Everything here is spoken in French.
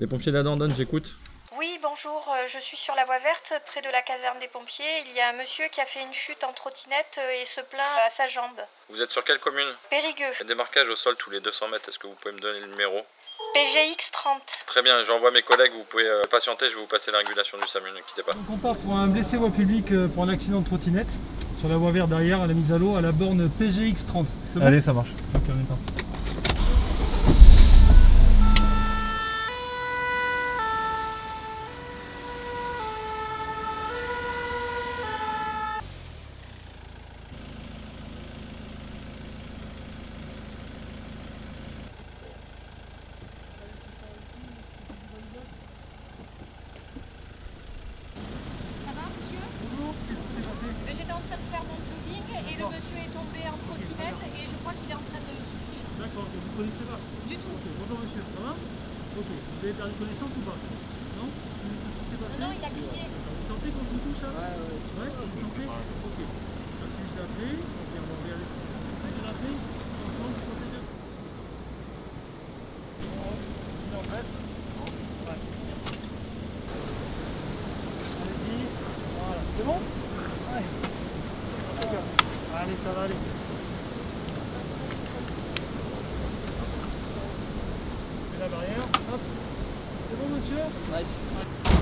Les pompiers d'Adandon, j'écoute. Oui, bonjour, euh, je suis sur la voie verte près de la caserne des pompiers. Il y a un monsieur qui a fait une chute en trottinette euh, et se plaint à sa jambe. Vous êtes sur quelle commune? Périgueux, Il y a des marquages au sol tous les 200 mètres. Est-ce que vous pouvez me donner le numéro? PGX 30. Très bien, j'envoie mes collègues. Vous pouvez euh, patienter. Je vais vous passer la régulation du SAMU. Ne quittez pas. Donc on part pour un blessé voie publique euh, pour un accident de trottinette sur la voie verte derrière à la mise à l'eau à la borne PGX 30. C'est bon? Allez, ça marche. Ok, on est parti. Ça va, monsieur Bonjour, qu'est-ce qui s'est passé J'étais en train de faire mon jogging et le monsieur est tombé en trottinette et je crois qu'il est en train de souffrir. D'accord, vous ne connaissez pas Du tout. Bonjour monsieur, ça va Ok, vous avez perdu connaissance ou pas Non Qu'est-ce qui s'est passé Non, il a crié. Vous sentez quand je vous touche là Ouais, ouais. Ouais, vous sentez Ok. Merci, je l'ai appelé. Ok, on va regarder. Vous avez appelé Franchement, vous sentez bien il en presse Ouais. Allez-y. Voilà, c'est bon. Allez, ça va aller. C'est la barrière. C'est bon, monsieur? Nice.